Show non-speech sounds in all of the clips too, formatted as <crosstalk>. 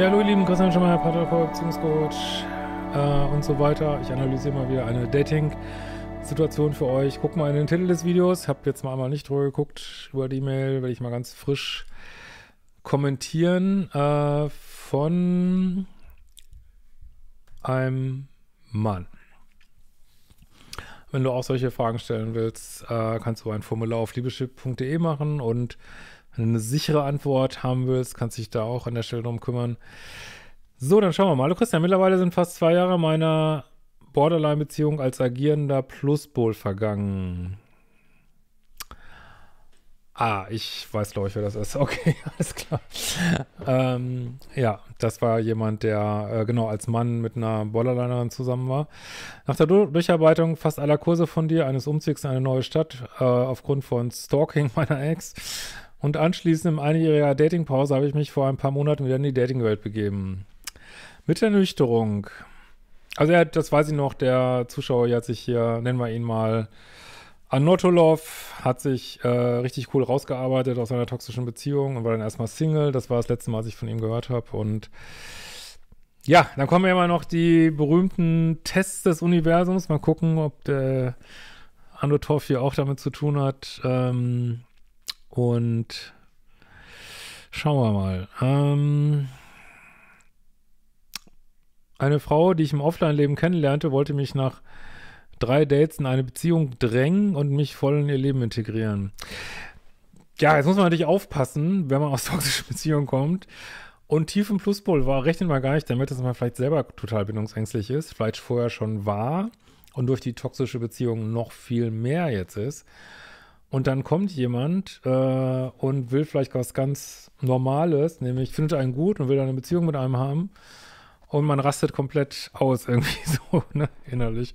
Ja, hallo ihr Lieben, Christian Schemmer, Paartherapeut, Beziehungscoach äh, und so weiter. Ich analysiere mal wieder eine Dating-Situation für euch. Guck mal in den Titel des Videos. Habe jetzt mal einmal nicht drüber geguckt über die E-Mail, werde ich mal ganz frisch kommentieren äh, von einem Mann. Wenn du auch solche Fragen stellen willst, äh, kannst du ein Formular auf liebeschip.de machen und wenn du eine sichere Antwort haben willst, kannst dich da auch an der Stelle drum kümmern. So, dann schauen wir mal. Hallo Christian, mittlerweile sind fast zwei Jahre meiner Borderline-Beziehung als agierender Pluspol vergangen. Ah, ich weiß, glaube ich, wer das ist. <laughs> Okay, alles klar. ähm, ja, das war jemand, der äh, genau als Mann mit einer Borderlinerin zusammen war. Nach der du Durcharbeitung fast aller Kurse von dir, eines Umzugs in eine neue Stadt, äh, aufgrund von Stalking <laughs> meiner Ex, und anschließend in einjähriger Datingpause habe ich mich vor ein paar Monaten wieder in die Datingwelt begeben. Mit der Nüchterung. Also er das weiß ich noch, der Zuschauer hier hat sich hier, nennen wir ihn mal, Anotolov hat sich äh, richtig cool rausgearbeitet aus einer toxischen Beziehung und war dann erstmal Single. Das war das letzte Mal, als ich von ihm gehört habe. Und ja, dann kommen ja immer noch die berühmten Tests des Universums. Mal gucken, ob der Anotolov hier auch damit zu tun hat. Ähm, und schauen wir mal. Ähm, eine Frau, die ich im Offline-Leben kennenlernte, wollte mich nach drei Dates in eine Beziehung drängen und mich voll in ihr Leben integrieren. Ja, jetzt muss man natürlich aufpassen, wenn man aus <laughs> toxischen Beziehungen kommt. Und tief im Pluspol war, rechnet man gar nicht damit, dass man vielleicht selber total bindungsängstlich ist, vielleicht vorher schon war und durch die toxische Beziehung noch viel mehr jetzt ist. Und dann kommt jemand äh, und will vielleicht was ganz Normales, nämlich findet einen gut und will eine Beziehung mit einem haben. Und man rastet komplett aus, <laughs> irgendwie so, ne, innerlich.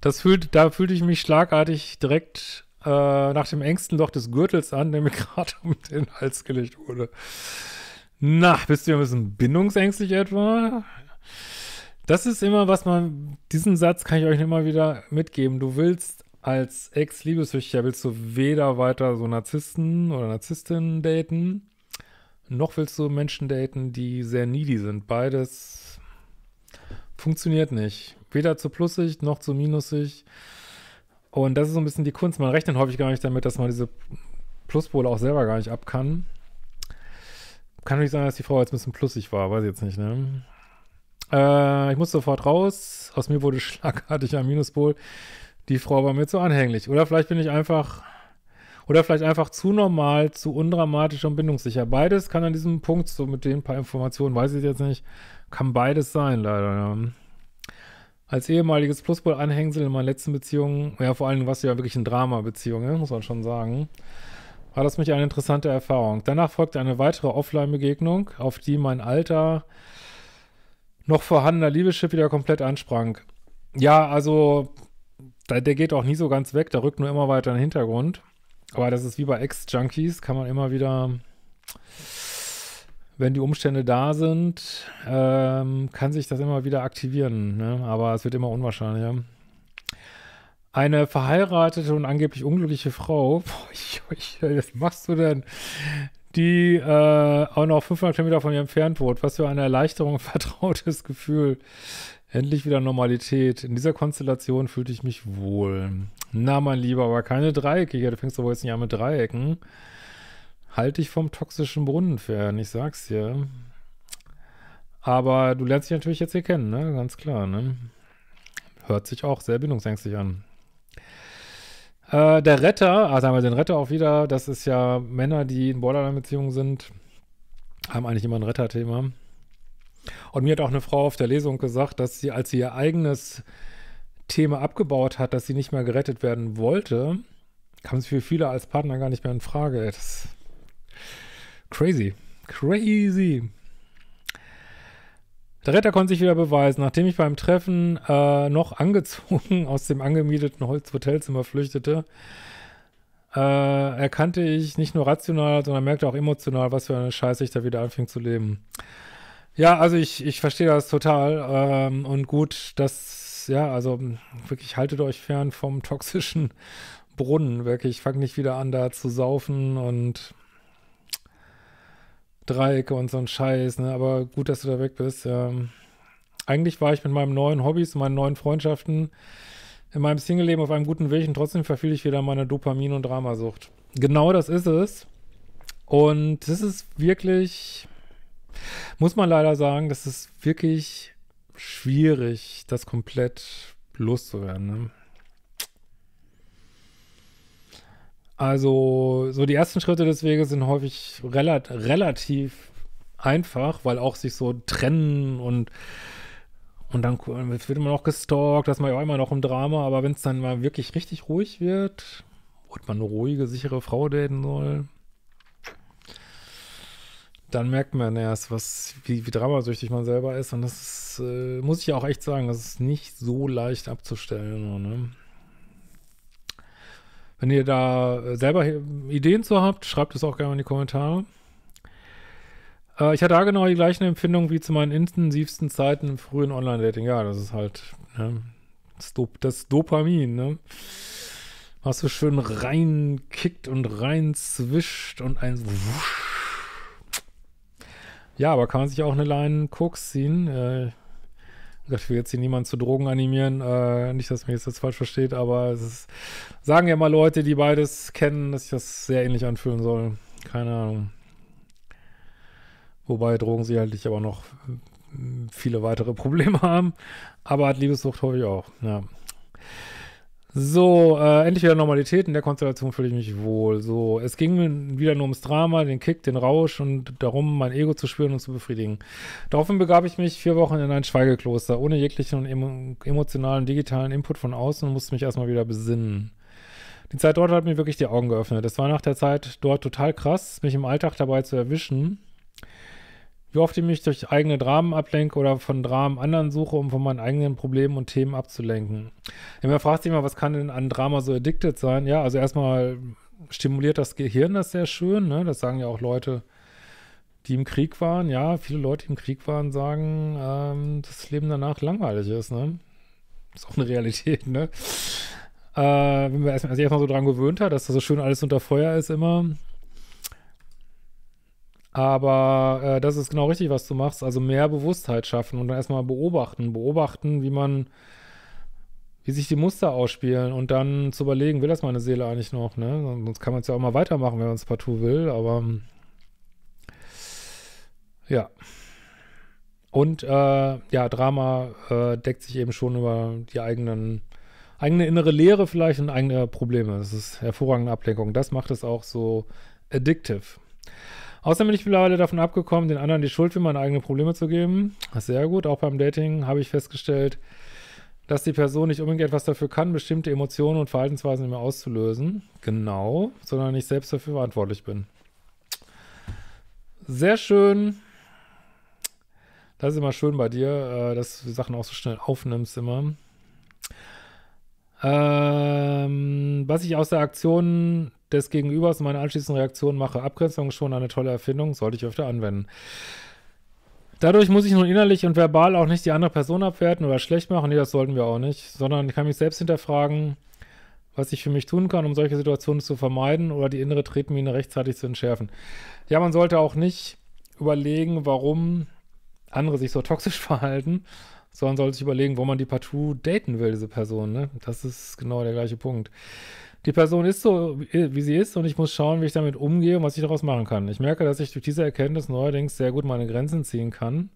Das fühlt, da fühlte ich mich schlagartig direkt äh, nach dem engsten Loch des Gürtels an, der mir <laughs> gerade um den Hals gelegt wurde. Na, bist du ja ein bisschen bindungsängstlich etwa? Das ist immer, was man, diesen Satz kann ich euch immer wieder mitgeben. Du willst als Ex-Liebessüchtiger willst du weder weiter so Narzissten oder Narzisstinnen daten, noch willst du Menschen daten, die sehr needy sind. Beides funktioniert nicht. Weder zu plussig noch zu minusig. Und das ist so ein bisschen die Kunst. Man rechnet häufig gar nicht damit, dass man diese Pluspole auch selber gar nicht ab kann. Kann nicht sein, dass die Frau jetzt ein bisschen plussig war, weiß ich jetzt nicht, ne? Äh, ich muss sofort raus. Aus mir wurde <laughs> schlagartig ein Minuspol die Frau war mir zu anhänglich. Oder vielleicht bin ich einfach, oder vielleicht einfach zu normal, zu undramatisch und bindungssicher. Beides kann an diesem Punkt, so mit den paar Informationen, weiß ich jetzt nicht, kann beides sein, leider. Ja. Als ehemaliges Pluspol-Anhängsel in meiner letzten Beziehung, ja, vor allem was ja wirklich eine Drama-Beziehung, ja, muss man schon sagen, war das mich eine interessante Erfahrung. Danach folgte eine weitere Offline-Begegnung, auf die mein alter, noch vorhandener Liebeschiff wieder komplett ansprang. Ja, also der geht auch nie so ganz weg, der rückt nur immer weiter in den Hintergrund. Aber das ist wie bei Ex-Junkies, kann man immer wieder, wenn die Umstände da sind, ähm, kann sich das immer wieder aktivieren. Ne? Aber es wird immer unwahrscheinlicher. Eine verheiratete und angeblich unglückliche Frau, <laughs> boah, ich, ich, was machst du denn? Die äh, auch noch 500 Kilometer von ihr entfernt wurde. Was für eine Erleichterung, <laughs> vertrautes Gefühl. Endlich wieder Normalität. In dieser Konstellation fühlte ich mich wohl. Na, mein Lieber, aber keine Dreiecke hier. Du fängst doch wohl jetzt nicht an mit Dreiecken. Halt dich vom toxischen Brunnen fern, ich sag's dir. Aber du lernst dich natürlich jetzt hier kennen, ne? Ganz klar, ne? Hört sich auch sehr bindungsängstlich an. Äh, der Retter, also haben wir den Retter auch wieder. Das ist ja Männer, die in Borderline-Beziehungen sind, haben eigentlich immer ein Retterthema. Und mir hat auch eine Frau auf der Lesung gesagt, dass sie, als sie ihr eigenes Thema abgebaut hat, dass sie nicht mehr gerettet werden wollte, kam es für viele als Partner gar nicht mehr in Frage. Das ist crazy. Crazy. Der Retter konnte sich wieder beweisen. Nachdem ich beim Treffen äh, noch angezogen <laughs> aus dem angemieteten Holzhotelzimmer flüchtete, äh, erkannte ich nicht nur rational, sondern merkte auch emotional, was für eine Scheiße ich da wieder anfing zu leben. Ja, also ich, ich verstehe das total. Ähm, und gut, dass, ja, also wirklich haltet euch fern vom toxischen Brunnen. Wirklich, fangt nicht wieder an, da zu saufen und Dreiecke und so ein Scheiß, ne? Aber gut, dass du da weg bist. Ja. Eigentlich war ich mit meinen neuen Hobbys meinen neuen Freundschaften in meinem Single-Leben auf einem guten Weg und trotzdem verfiel ich wieder in meine Dopamin- und Dramasucht. Genau das ist es. Und das ist wirklich, muss man leider sagen, das ist wirklich schwierig, das komplett loszuwerden. Ne? Also, so die ersten Schritte des Weges sind häufig relat relativ einfach, weil auch sich so trennen und und dann wird immer noch gestalkt, das ist man ja immer noch im Drama, aber wenn es dann mal wirklich richtig ruhig wird und man eine ruhige, sichere Frau daten soll, dann merkt man erst, was, wie, wie dramasüchtig man selber ist. Und das ist, äh, muss ich auch echt sagen, das ist nicht so leicht abzustellen. Ne? Wenn ihr da selber Ideen zu habt, schreibt es auch gerne in die Kommentare. Äh, ich hatte da genau die gleichen Empfindungen wie zu meinen intensivsten Zeiten im frühen Online-Dating. Ja, das ist halt ne, das, Dop das, Dopamin, ne? Was so schön reinkickt und reinzwischt und ein wusch. Ja, aber kann man sich auch eine Line Koks ziehen? Äh, ich will jetzt hier niemanden zu Drogen animieren, äh, nicht, dass man jetzt das falsch versteht, aber es ist, sagen ja mal Leute, die beides kennen, dass sich das sehr ähnlich anfühlen soll. Keine Ahnung. Wobei Drogen sicherlich aber noch hm, viele weitere Probleme <laughs> haben. Aber hat Liebessucht ich auch, ja. So, äh, endlich wieder Normalität. In der Konstellation fühle ich mich wohl. So, es ging wieder nur ums Drama, den Kick, den Rausch und darum, mein Ego zu spüren und zu befriedigen. Daraufhin begab ich mich vier Wochen in ein Schweigekloster, ohne jeglichen emo emotionalen, digitalen Input von außen und musste mich erstmal wieder besinnen. Die Zeit dort hat mir wirklich die Augen geöffnet. Es war nach der Zeit dort total krass, mich im Alltag dabei zu erwischen wie oft ich mich durch eigene Dramen ablenke oder von Dramen anderen suche, um von meinen eigenen Problemen und Themen abzulenken. Ja, man fragt sich mal, was kann denn an Drama so addicted sein? Ja, also erstmal stimuliert das Gehirn das sehr schön, ne? Das sagen ja auch Leute, die im Krieg waren. Ja, viele Leute, die im Krieg waren, sagen, ähm, dass das Leben danach langweilig ist, ne? Ist auch eine Realität, ne? Äh, wenn man erstmal, also erstmal so dran gewöhnt hat, dass das so schön alles unter Feuer ist immer, aber äh, das ist genau richtig, was du machst. Also mehr Bewusstheit schaffen und dann erstmal beobachten. Beobachten, wie man, wie sich die Muster ausspielen und dann zu überlegen, will das meine Seele eigentlich noch, ne? Sonst kann man es ja auch mal weitermachen, wenn man es partout will, aber ja. Und äh, ja, Drama äh, deckt sich eben schon über die eigenen, eigene innere Leere vielleicht und eigene Probleme. Das ist hervorragende Ablenkung. Das macht es auch so addictive. Außerdem bin ich mittlerweile davon abgekommen, den anderen die Schuld für meine eigenen Probleme zu geben. Sehr gut. Auch beim Dating habe ich festgestellt, dass die Person nicht unbedingt etwas dafür kann, bestimmte Emotionen und Verhaltensweisen mehr auszulösen. Genau. Sondern ich selbst dafür verantwortlich bin. Sehr schön. Das ist immer schön bei dir, äh, dass du Sachen auch so schnell aufnimmst immer. Ähm, was ich aus der Aktion des Gegenübers und meine anschließende Reaktion mache. Abgrenzung ist schon eine tolle Erfindung, sollte ich öfter anwenden. Dadurch muss ich nun innerlich und verbal auch nicht die andere Person abwerten oder schlecht machen. Nee, das sollten wir auch nicht. Sondern ich kann mich selbst hinterfragen, was ich für mich tun kann, um solche Situationen zu vermeiden oder die innere Tretmine rechtzeitig zu entschärfen. Ja, man sollte auch nicht überlegen, warum andere sich so toxisch <laughs> verhalten, sondern sollte sich überlegen, wo man die partout daten will, diese Person. Ne? Das ist genau der gleiche Punkt die Person ist so, wie sie ist und ich muss schauen, wie ich damit umgehe und was ich daraus machen kann. Ich merke, dass ich durch diese Erkenntnis neuerdings sehr gut meine Grenzen ziehen kann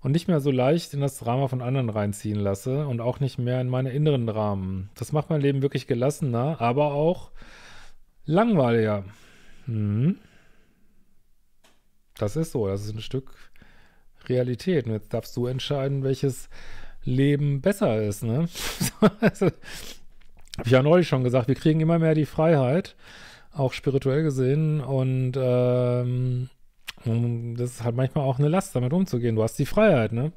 und nicht mehr so leicht in das Drama von anderen reinziehen lasse und auch nicht mehr in meine inneren Dramen. Das macht mein Leben wirklich gelassener, aber auch langweiliger. Hm. Das ist so, das ist ein Stück Realität. Und jetzt darfst du entscheiden, welches Leben besser ist, ne? <laughs> Also, habe ich ja neulich schon gesagt, wir kriegen immer mehr die Freiheit, auch spirituell gesehen. Und ähm, das ist halt manchmal auch eine Last, damit umzugehen. Du hast die Freiheit, ne?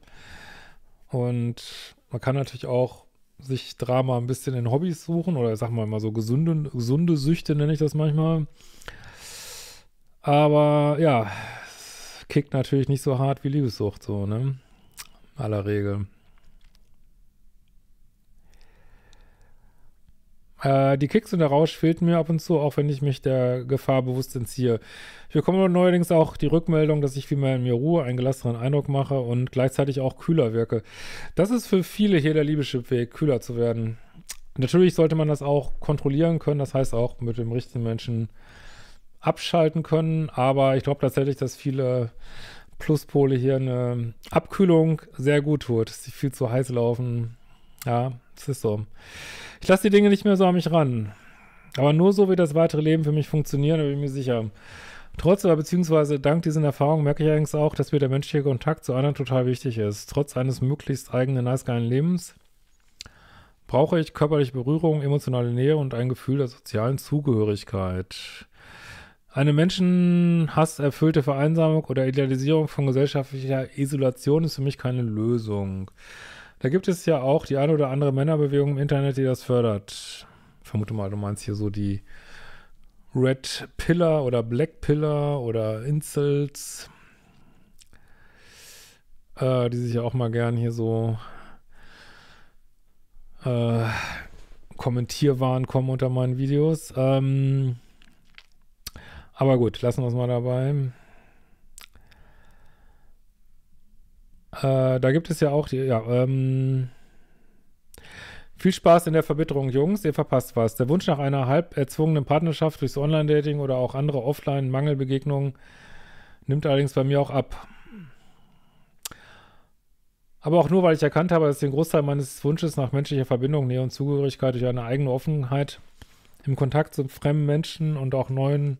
Und man kann natürlich auch sich Drama ein bisschen in Hobbys suchen oder sag mal mal so gesunde, gesunde Süchte nenne ich das manchmal. Aber ja, kickt natürlich nicht so hart wie Liebessucht, so, ne? Aller Regel. Äh, die Kicks und der Rausch fehlt mir ab und zu, auch wenn ich mich der Gefahr bewusst entziehe. Ich bekomme neuerdings auch die Rückmeldung, dass ich viel mehr in mir Ruhe, einen gelassenen Eindruck mache und gleichzeitig auch kühler wirke. Das ist für viele hier der Liebeschip-Weg, kühler zu werden. Natürlich sollte man das auch kontrollieren können, das heißt auch mit dem richtigen Menschen abschalten können, aber ich glaube tatsächlich, dass viele Pluspole hier eine Abkühlung sehr gut tut, dass sie viel zu heiß laufen. Ja, es ist so. Ich lasse die Dinge nicht mehr so an mich ran. Aber nur so wird das weitere Leben für mich funktionieren, da bin ich mir sicher. Trotz oder beziehungsweise dank diesen Erfahrungen merke ich allerdings auch, dass mir der menschliche Kontakt zu anderen total wichtig ist. Trotz eines möglichst eigenen, nice geilen Lebens brauche ich körperliche Berührung, emotionale Nähe und ein Gefühl der sozialen Zugehörigkeit. Eine menschenhasserfüllte Vereinsamung oder Idealisierung von gesellschaftlicher Isolation ist für mich keine Lösung. Da gibt es ja auch die eine oder andere Männerbewegung im Internet, die das fördert. Ich vermute mal, du meinst hier so die Red Pillar oder Black Pillar oder Incels, äh, die sich ja auch mal gern hier so äh, Kommentierwahn kommen unter meinen Videos. Ähm, aber gut, lassen wir es mal dabei. Äh, da gibt es ja auch die, ja, ähm, viel Spaß in der Verbitterung, Jungs, ihr verpasst was. Der Wunsch nach einer halb erzwungenen Partnerschaft durchs Online-Dating oder auch andere Offline-Mangelbegegnungen nimmt allerdings bei mir auch ab. Aber auch nur, weil ich erkannt habe, dass den Großteil meines Wunsches nach menschlicher Verbindung, Nähe und Zugehörigkeit durch eine eigene Offenheit im Kontakt zu fremden Menschen und auch neuen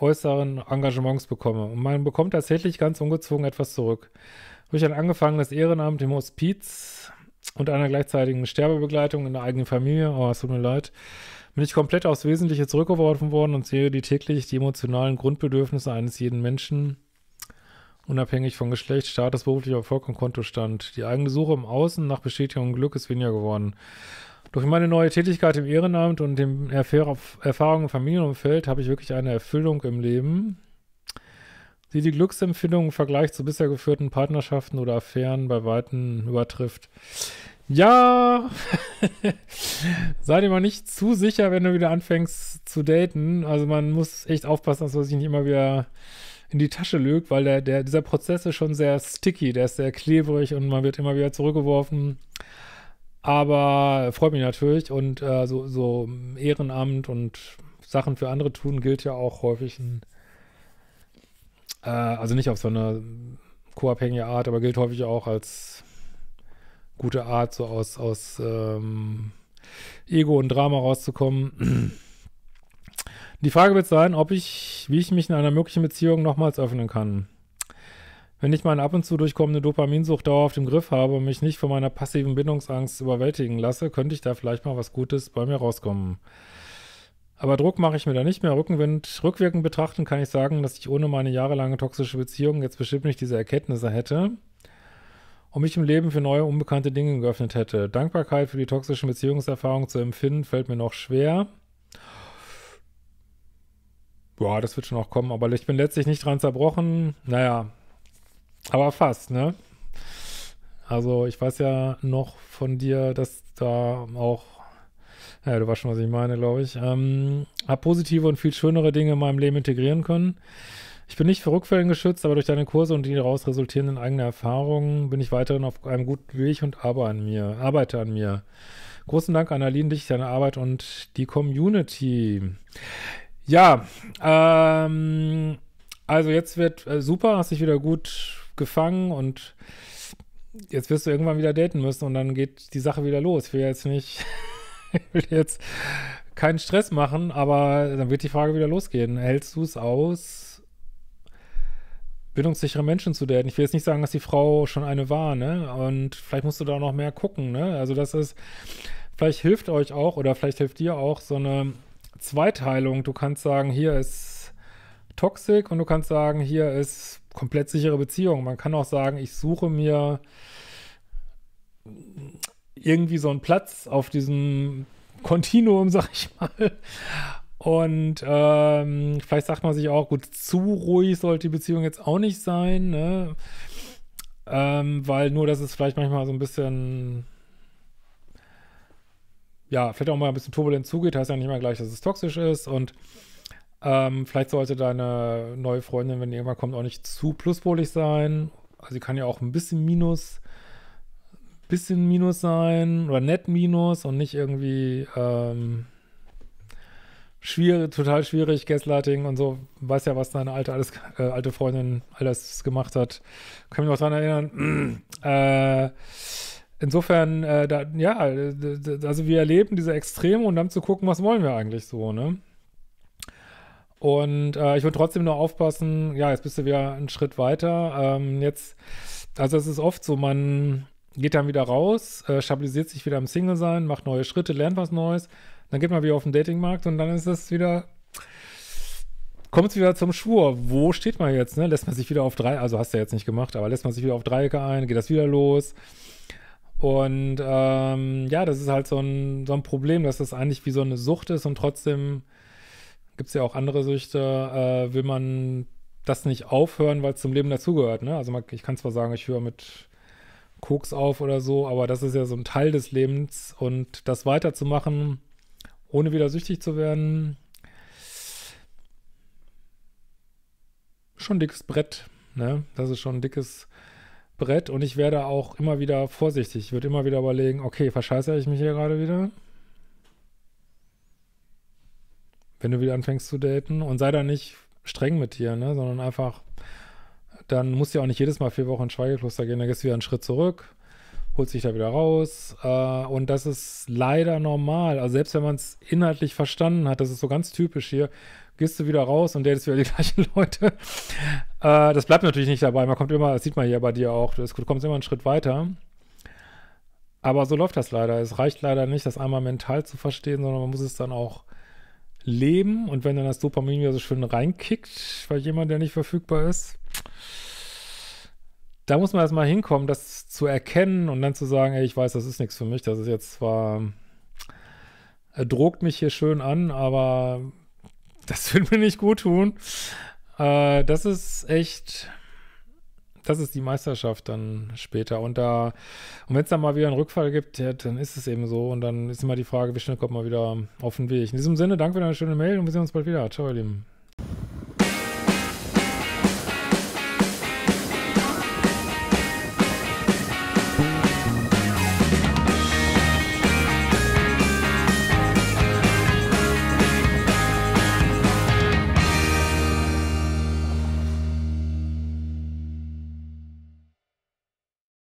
äußeren Engagements bekomme. Und man bekommt tatsächlich ganz ungezwungen etwas zurück. Durch ein angefangenes Ehrenamt im Hospiz und einer gleichzeitigen Sterbebegleitung in der eigenen Familie, oh, es tut mir leid, bin ich komplett aufs Wesentliche zurückgeworfen worden und sehe die täglich die emotionalen Grundbedürfnisse eines jeden Menschen unabhängig von Geschlecht, Status, beruflicher Erfolg und Kontostand. Die eigene Suche im Außen nach Bestätigung und Glück ist weniger geworden. Durch meine neue Tätigkeit im Ehrenamt und dem Erfahr Erfahrung im Familienumfeld habe ich wirklich eine Erfüllung im Leben, die die Glücksempfindung im Vergleich zu bisher geführten Partnerschaften oder Affären bei Weitem übertrifft. Ja, <laughs> sei dir mal nicht zu sicher, wenn du wieder anfängst zu daten. Also man muss echt aufpassen, dass man sich nicht immer wieder in die Tasche lügt, weil der, der, dieser Prozess ist schon sehr sticky, der ist sehr klebrig und man wird immer wieder zurückgeworfen. Aber freut mich natürlich und äh, so, so Ehrenamt und Sachen für andere tun gilt ja auch häufig, ein, äh, also nicht auf so eine co-abhängige Art, aber gilt häufig auch als gute Art, so aus, aus ähm, Ego und Drama rauszukommen. Die Frage wird sein, ob ich, wie ich mich in einer möglichen Beziehung nochmals öffnen kann. Wenn ich meine ab und zu durchkommende Dopaminsucht dauerhaft im Griff habe und mich nicht von meiner passiven Bindungsangst überwältigen lasse, könnte ich da vielleicht mal was Gutes bei mir rauskommen. Aber Druck mache ich mir da nicht mehr. Rückenwind, rückwirkend betrachten kann ich sagen, dass ich ohne meine jahrelange toxische Beziehung jetzt bestimmt nicht diese Erkenntnisse hätte und mich im Leben für neue, unbekannte Dinge geöffnet hätte. Dankbarkeit für die toxischen Beziehungserfahrungen zu empfinden, fällt mir noch schwer. Boah, das wird schon auch kommen, aber ich bin letztlich nicht dran zerbrochen. Naja, aber fast, ne? Also ich weiß ja noch von dir, dass da auch, ja, du weißt schon, was ich meine, glaube ich, ähm, hab positive und viel schönere Dinge in meinem Leben integrieren können. Ich bin nicht für Rückfällen geschützt, aber durch deine Kurse und die daraus resultierenden eigenen Erfahrungen bin ich weiterhin auf einem guten Weg und arbeite an mir. Arbeite an mir. Großen Dank an Aline, dich, deine Arbeit und die Community. Ja, ähm, also jetzt wird äh, super, hast dich wieder gut gefangen und jetzt wirst du irgendwann wieder daten müssen und dann geht die Sache wieder los. Ich will jetzt nicht, <laughs> ich will jetzt keinen Stress machen, aber dann wird die Frage wieder losgehen. Hältst du es aus, bildungssichere Menschen zu daten? Ich will jetzt nicht sagen, dass die Frau schon eine war, ne? Und vielleicht musst du da noch mehr gucken, ne? Also das ist, vielleicht hilft euch auch oder vielleicht hilft dir auch so eine Zweiteilung. Du kannst sagen, hier ist Toxik und du kannst sagen, hier ist komplett sichere Beziehung. Man kann auch sagen, ich suche mir irgendwie so einen Platz auf diesem Kontinuum, <laughs> sag ich mal. Und ähm, vielleicht sagt man sich auch, gut, zu ruhig sollte die Beziehung jetzt auch nicht sein, ne? Ähm, weil nur, dass es vielleicht manchmal so ein bisschen ja, vielleicht auch mal ein bisschen turbulent zugeht, heißt ja nicht mal gleich, dass es toxisch ist und ähm, vielleicht sollte deine neue Freundin, wenn die irgendwann kommt, auch nicht zu pluspolig sein. Also sie kann ja auch ein bisschen Minus, bisschen Minus sein oder nett Minus und nicht irgendwie ähm, schwierig, total schwierig, Gaslighting und so. Weiß ja, was deine alte, alles, äh, alte Freundin alles gemacht hat. Kann mich noch daran erinnern. <clears throat> äh, insofern, äh, da, ja, also wir erleben diese Extreme und dann zu gucken, was wollen wir eigentlich so, ne? Und äh, ich würde trotzdem nur aufpassen, ja, jetzt bist du wieder einen Schritt weiter. Ähm, jetzt, also es ist oft so, man geht dann wieder raus, äh, stabilisiert sich wieder im Single-Sein, macht neue Schritte, lernt was Neues, dann geht man wieder auf den Datingmarkt und dann ist es wieder, kommt es wieder zum Schwur. Wo steht man jetzt? Ne? Lässt man sich wieder auf drei, also hast du ja jetzt nicht gemacht, aber lässt man sich wieder auf Dreiecke ein, geht das wieder los? Und ähm, ja, das ist halt so ein, so ein Problem, dass das eigentlich wie so eine Sucht ist und trotzdem gibt es ja auch andere Süchte, äh, will man das nicht aufhören, weil es zum Leben dazugehört. Ne? Also man, ich kann zwar sagen, ich höre mit Koks auf oder so, aber das ist ja so ein Teil des Lebens und das weiterzumachen, ohne wieder süchtig zu werden, schon ein dickes Brett. Ne? Das ist schon ein dickes Brett und ich werde auch immer wieder vorsichtig. Ich würde immer wieder überlegen, okay, verscheiße ich mich hier gerade wieder? Wenn du wieder anfängst zu daten und sei da nicht streng mit dir, ne, sondern einfach, dann musst du ja auch nicht jedes Mal vier Wochen ins Schweigekloster gehen, dann gehst du wieder einen Schritt zurück, holst dich da wieder raus äh, und das ist leider normal, also selbst wenn man es inhaltlich verstanden hat, das ist so ganz typisch hier, gehst du wieder raus und datest wieder die <laughs> gleichen Leute. Äh, das bleibt natürlich nicht dabei, man kommt immer, das sieht man hier bei dir auch, du kommst immer einen Schritt weiter. Aber so läuft das leider. Es reicht leider nicht, das einmal mental zu verstehen, sondern man muss es dann auch leben und wenn dann das Dopamin wieder so schön reinkickt, weil jemand, der nicht verfügbar ist, da muss man erstmal hinkommen, das zu erkennen und dann zu sagen, ey, ich weiß, das ist nichts für mich, das ist jetzt zwar, er drogt mich hier schön an, aber das <laughs> wird mir nicht gut tun. Äh, das ist echt, das ist die Meisterschaft dann später. Und da, und wenn es dann mal wieder einen Rückfall gibt, ja, dann ist es eben so. Und dann ist immer die Frage, wie schnell kommt man wieder auf den Weg. In diesem Sinne, danke für deine schöne Mail und wir sehen uns bald wieder. Ciao, ihr Lieben.